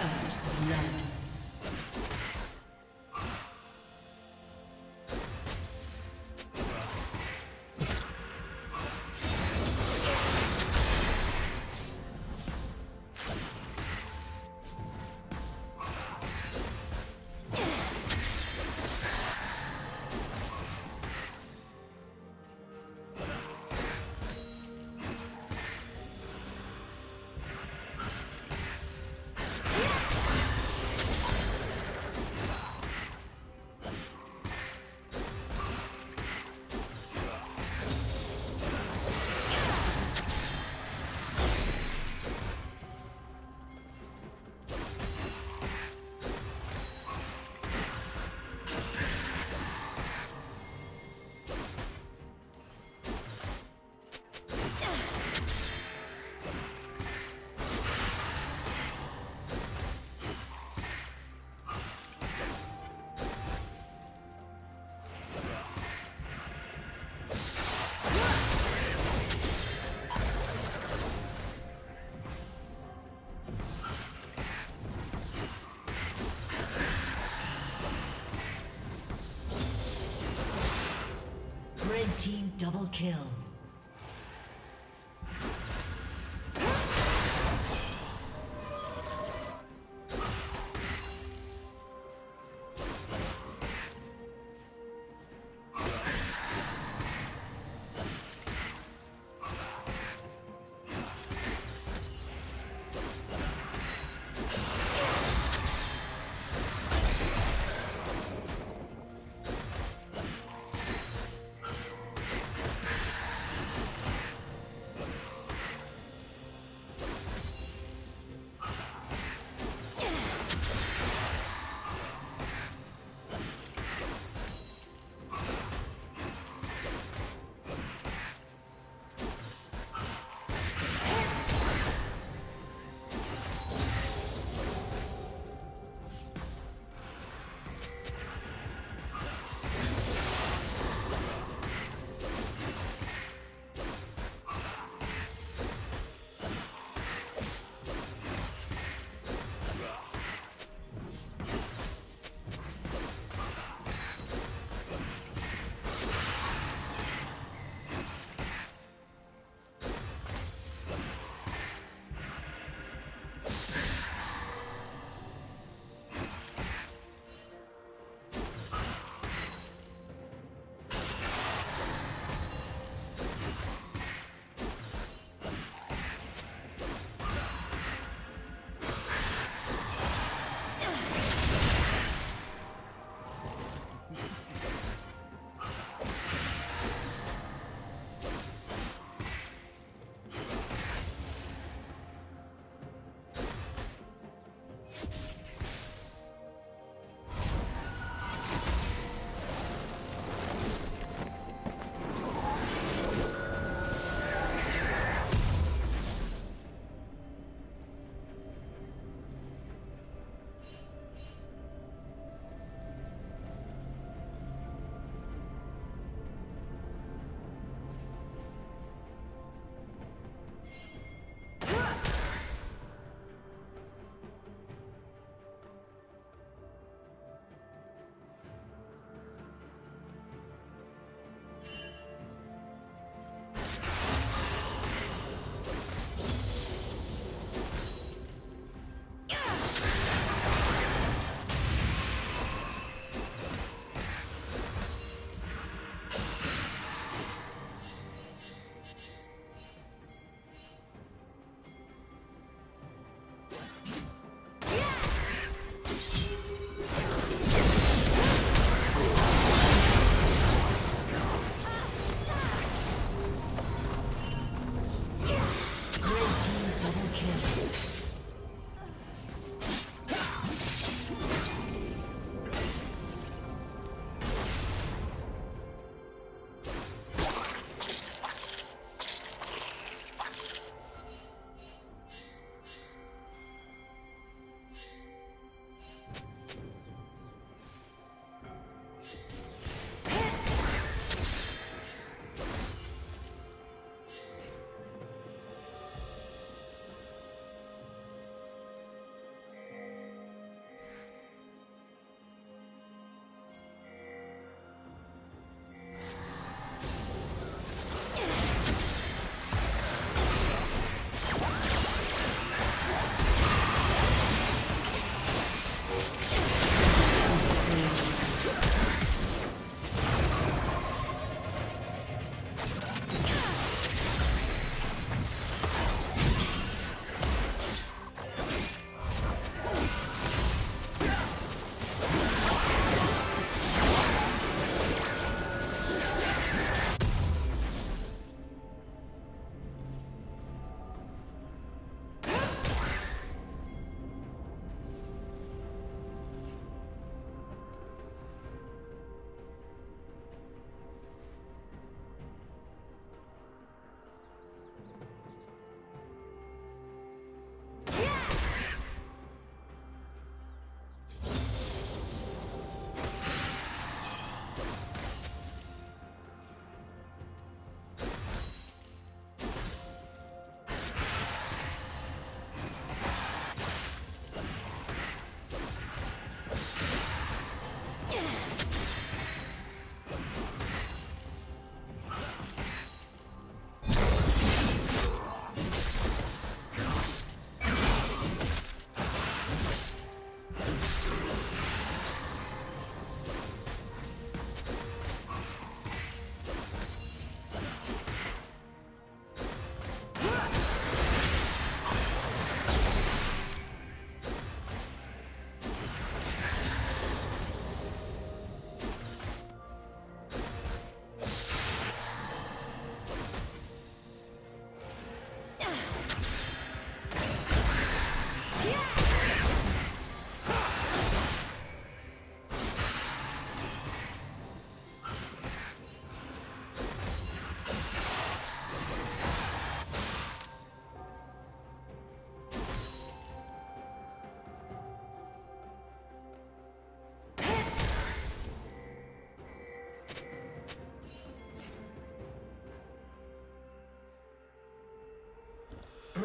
First blood. Double kill.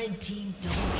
Red team double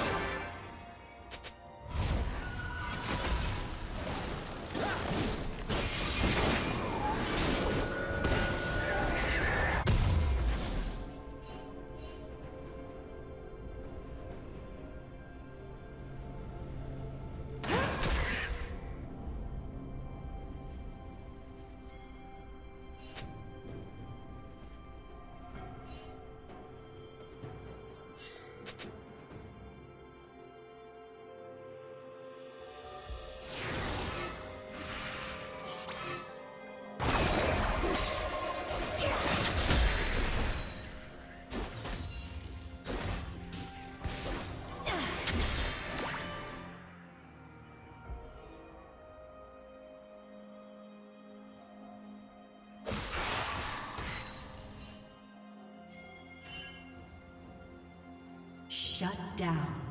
Shut down.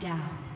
down.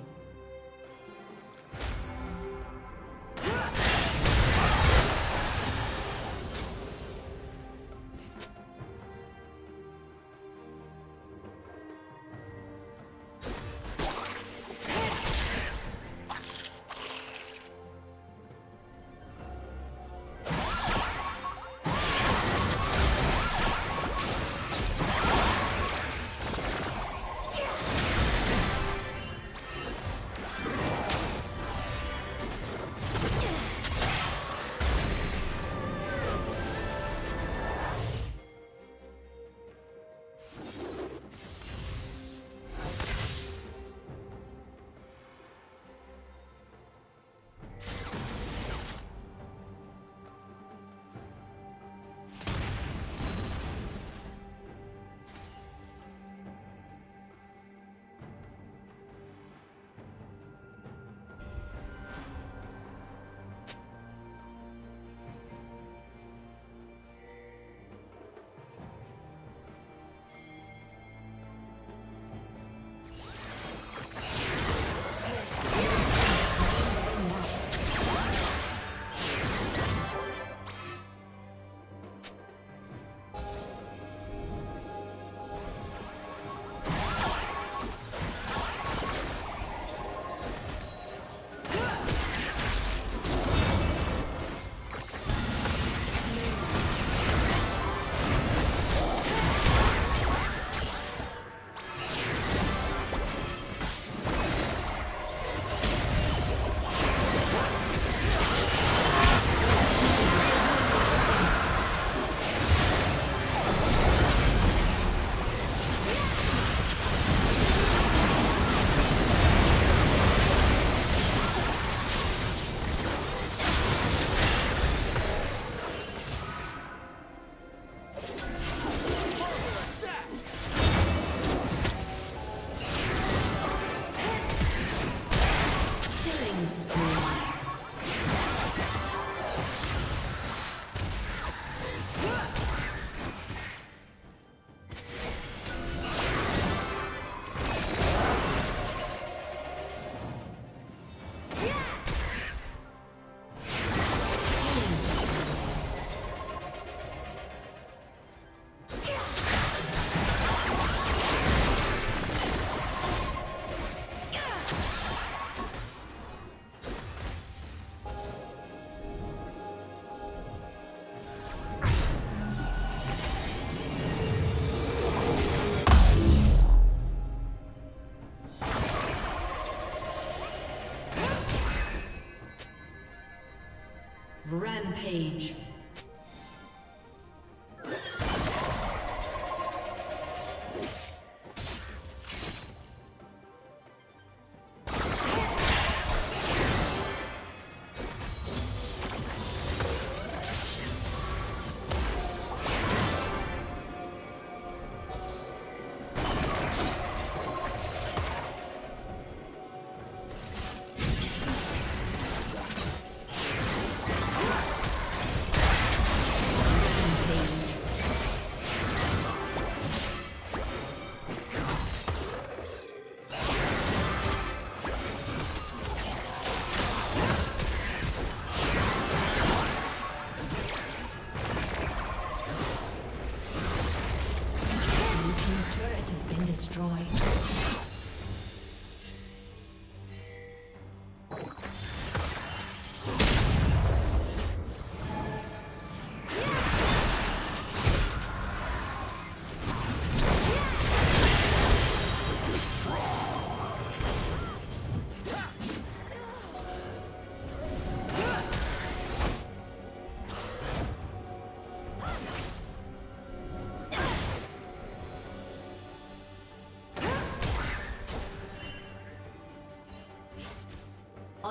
Rampage.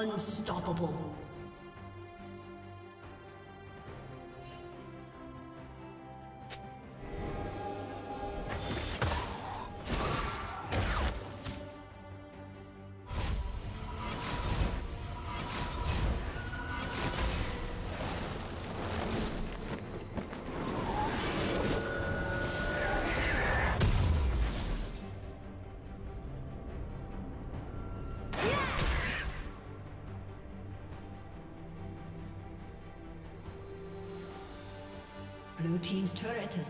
Unstoppable.